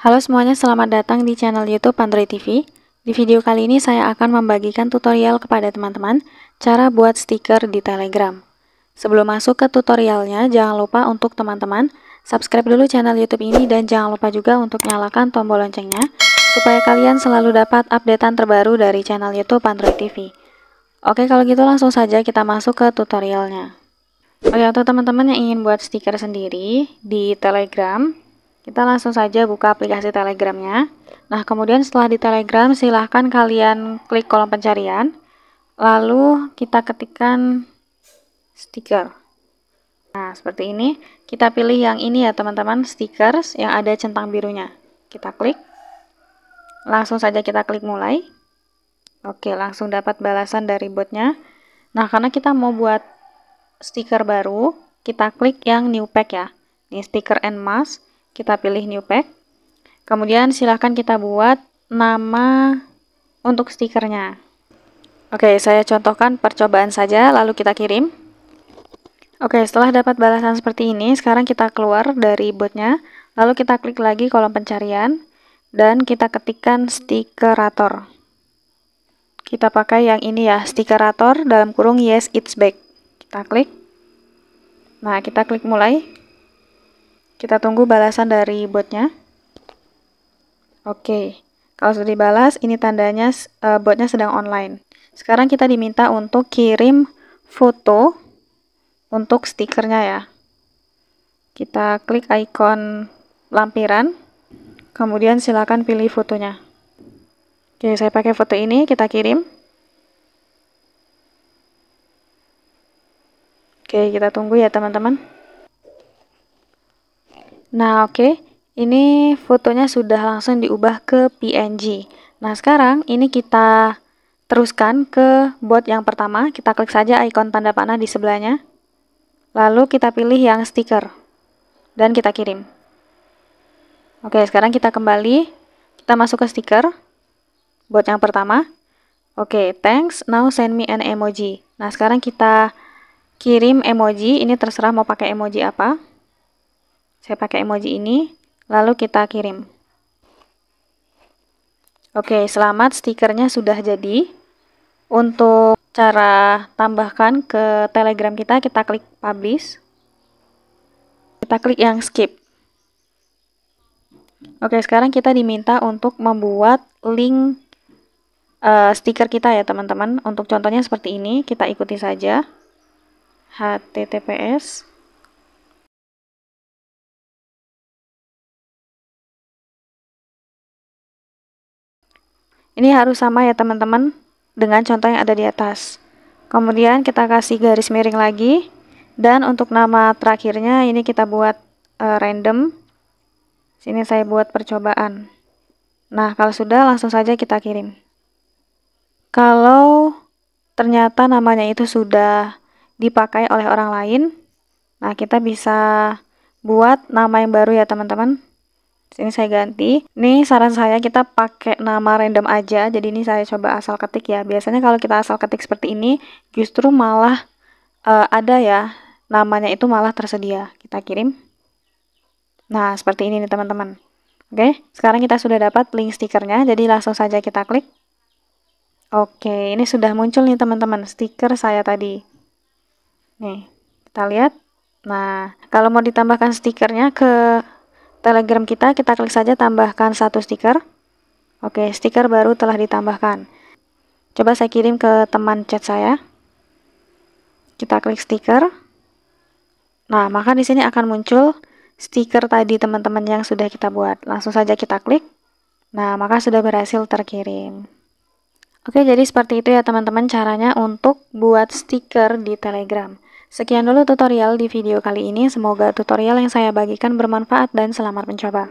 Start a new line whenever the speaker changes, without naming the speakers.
Halo semuanya, selamat datang di channel YouTube Android TV. Di video kali ini saya akan membagikan tutorial kepada teman-teman cara buat stiker di Telegram. Sebelum masuk ke tutorialnya, jangan lupa untuk teman-teman subscribe dulu channel YouTube ini dan jangan lupa juga untuk nyalakan tombol loncengnya supaya kalian selalu dapat updatean terbaru dari channel YouTube Android TV. Oke, kalau gitu langsung saja kita masuk ke tutorialnya. Oke, untuk teman-teman yang ingin buat stiker sendiri di Telegram, kita langsung saja buka aplikasi Telegramnya. Nah, kemudian setelah di Telegram, silahkan kalian klik kolom pencarian. Lalu kita ketikkan stiker. Nah, seperti ini. Kita pilih yang ini ya teman-teman, stickers yang ada centang birunya. Kita klik. Langsung saja kita klik mulai. Oke, langsung dapat balasan dari botnya. Nah, karena kita mau buat stiker baru, kita klik yang new pack ya. Ini stiker and mask kita pilih new pack. Kemudian silahkan kita buat nama untuk stikernya. Oke, saya contohkan percobaan saja, lalu kita kirim. Oke, setelah dapat balasan seperti ini, sekarang kita keluar dari botnya, lalu kita klik lagi kolom pencarian, dan kita ketikkan stikerator. Kita pakai yang ini ya, stikerator dalam kurung yes it's back. Kita klik. Nah, kita klik mulai. Kita tunggu balasan dari botnya. Oke, kalau sudah dibalas, ini tandanya uh, botnya sedang online. Sekarang kita diminta untuk kirim foto untuk stikernya ya. Kita klik ikon lampiran, kemudian silakan pilih fotonya. Oke, saya pakai foto ini, kita kirim. Oke, kita tunggu ya teman-teman. Nah, oke. Okay. Ini fotonya sudah langsung diubah ke PNG. Nah, sekarang ini kita teruskan ke bot yang pertama. Kita klik saja ikon tanda panah di sebelahnya. Lalu kita pilih yang stiker. Dan kita kirim. Oke, sekarang kita kembali. Kita masuk ke stiker. Bot yang pertama. Oke, thanks. Now send me an emoji. Nah, sekarang kita kirim emoji. Ini terserah mau pakai emoji apa. Saya pakai emoji ini, lalu kita kirim. Oke, selamat stikernya sudah jadi. Untuk cara tambahkan ke Telegram kita, kita klik publish. Kita klik yang skip. Oke, sekarang kita diminta untuk membuat link uh, stiker kita ya teman-teman. Untuk contohnya seperti ini, kita ikuti saja. https Ini harus sama ya teman-teman dengan contoh yang ada di atas. Kemudian kita kasih garis miring lagi. Dan untuk nama terakhirnya ini kita buat uh, random. Sini saya buat percobaan. Nah, kalau sudah langsung saja kita kirim. Kalau ternyata namanya itu sudah dipakai oleh orang lain, nah kita bisa buat nama yang baru ya teman-teman. Sini saya ganti. Ini saran saya kita pakai nama random aja. Jadi ini saya coba asal ketik ya. Biasanya kalau kita asal ketik seperti ini, justru malah uh, ada ya namanya itu malah tersedia. Kita kirim. Nah, seperti ini nih teman-teman. Oke, sekarang kita sudah dapat link stikernya. Jadi langsung saja kita klik. Oke, ini sudah muncul nih teman-teman stiker saya tadi. Nih, kita lihat. Nah, kalau mau ditambahkan stikernya ke Telegram kita, kita klik saja tambahkan satu stiker. Oke, stiker baru telah ditambahkan. Coba saya kirim ke teman chat saya. Kita klik stiker. Nah, maka di sini akan muncul stiker tadi teman-teman yang sudah kita buat. Langsung saja kita klik. Nah, maka sudah berhasil terkirim. Oke, jadi seperti itu ya teman-teman caranya untuk buat stiker di Telegram. Sekian dulu tutorial di video kali ini. Semoga tutorial yang saya bagikan bermanfaat dan selamat mencoba.